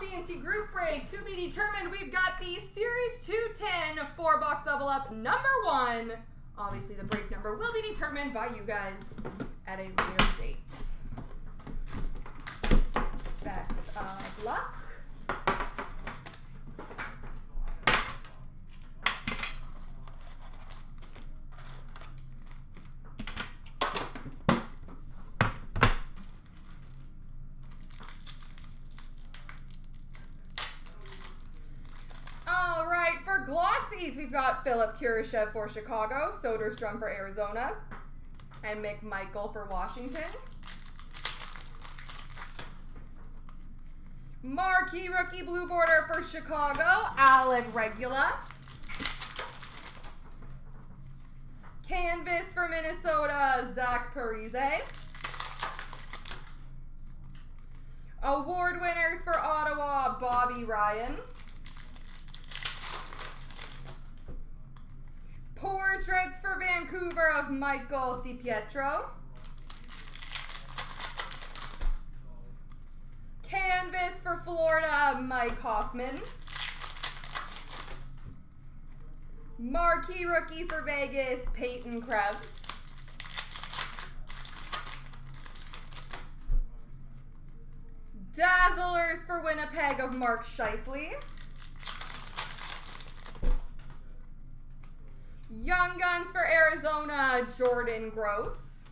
CNC group break to be determined. We've got the Series 210 four box double up number one. Obviously, the break number will be determined by you guys at a later date. Best of luck. All right, for glossies, we've got Philipp Kurashev for Chicago, Soderstrom for Arizona, and McMichael for Washington. Marquee rookie blue border for Chicago, Alec Regula. Canvas for Minnesota, Zach Parise. Award winners for Ottawa, Bobby Ryan. Portraits for Vancouver of Michael DiPietro. Canvas for Florida, Mike Hoffman. Marquee rookie for Vegas, Peyton Krebs. Dazzlers for Winnipeg of Mark Scheifele. Young Guns for Arizona, Jordan Gross.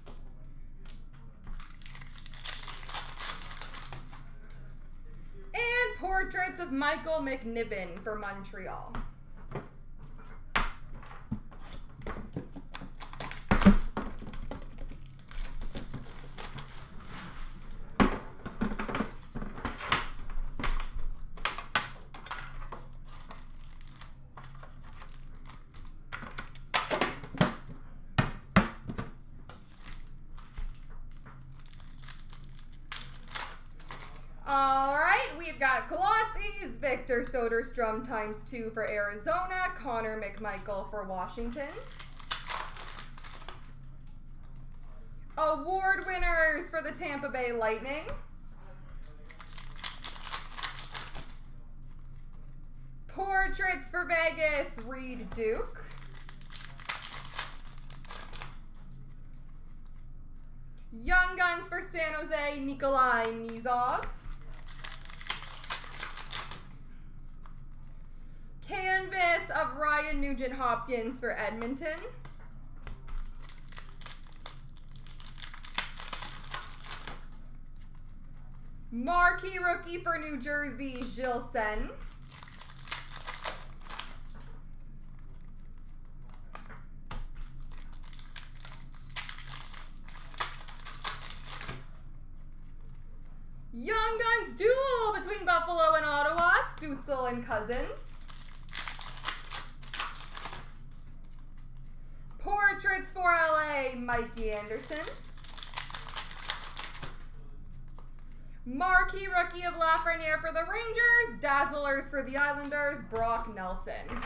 And Portraits of Michael McNiven for Montreal. All right, we've got Glossies, Victor Soderstrom times two for Arizona, Connor McMichael for Washington. Award winners for the Tampa Bay Lightning. Portraits for Vegas, Reed Duke. Young Guns for San Jose, Nikolai Knyzhov. Canvas of Nugent Hopkins for Edmonton. Marquee rookie for New Jersey, Gilles Senn. Young Guns duel between Buffalo and Ottawa, Stutzle and Cozens. Portraits for LA, Mikey Anderson. Marquee rookie of Lafreniere for the Rangers, Dazzlers for the Islanders, Brock Nelson.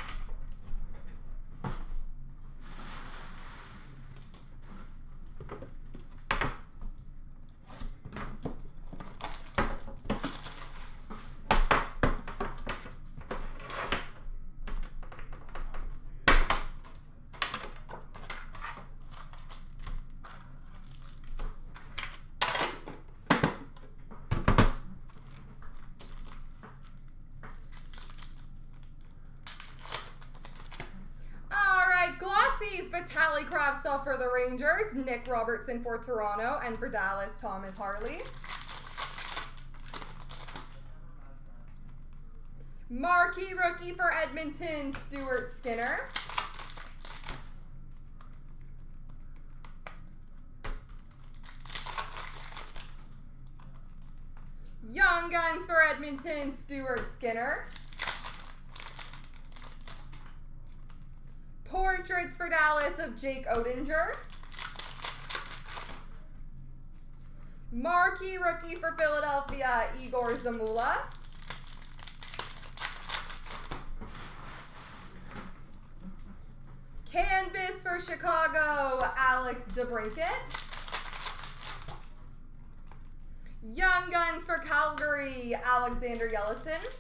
All right, Vitaly Kravtsov for the Rangers, Nick Robertson for Toronto, and for Dallas, Thomas Harley. Marquee rookie for Edmonton, Stuart Skinner. Young Guns for Edmonton, Stuart Skinner. Portraits for Dallas of Jake Oettinger. Marquee rookie for Philadelphia, Igor Zamula. Canvas for Chicago, Alex DeBrincat. Young Guns for Calgary, Alexander Yelesin.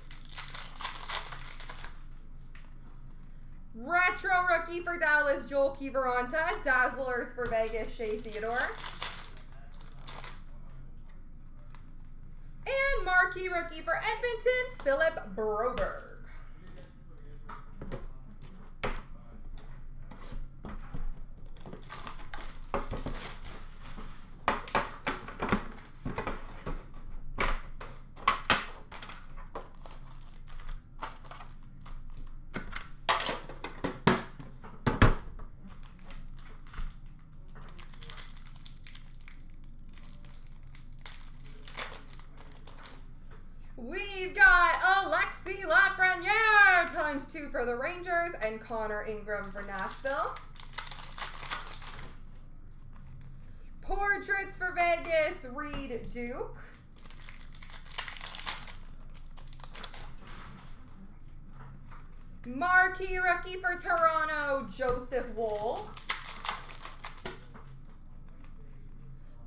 Retro rookie for Dallas, Joel Kiviranta. Dazzlers for Vegas, Shea Theodore. And marquee rookie for Edmonton, Philip Broberg. We've got Lafreniere times two for the Rangers and Connor Ingram for Nashville. Portraits for Vegas, Reed Duke. Marquee rookie for Toronto, Joseph Woll.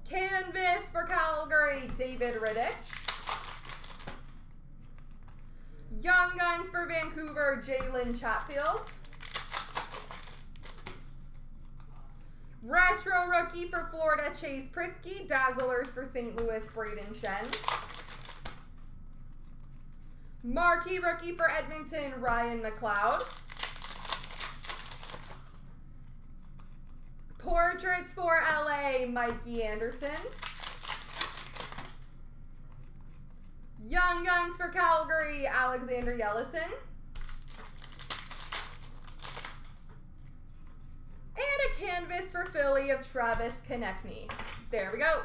Canvas for Calgary, David Rittich. Young Guns for Vancouver, Jalen Chatfield. Retro Rookie for Florida, Chase Priskie. Dazzlers for St. Louis, Brayden Schenn. Marquee Rookie for Edmonton, Ryan McLeod. Portraits for LA, Mikey Anderson. Young Guns for Calgary, Alexander Yelesin. And a canvas for Philly of Travis Konecny. There we go.